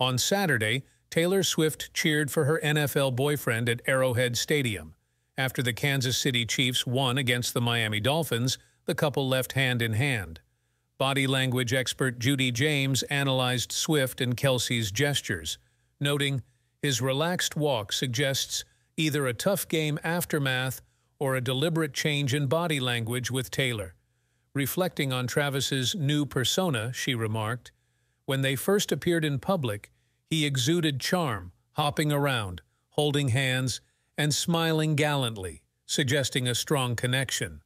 On Saturday, Taylor Swift cheered for her NFL boyfriend at Arrowhead Stadium. After the Kansas City Chiefs won against the Miami Dolphins, the couple left hand in hand. Body language expert Judi James analyzed Swift and Kelce's gestures, noting, his relaxed walk suggests either a tough game aftermath or a deliberate change in body language with Taylor. Reflecting on Travis's new persona, she remarked, when they first appeared in public, he exuded charm, hopping around, holding hands, and smiling gallantly, suggesting a strong connection.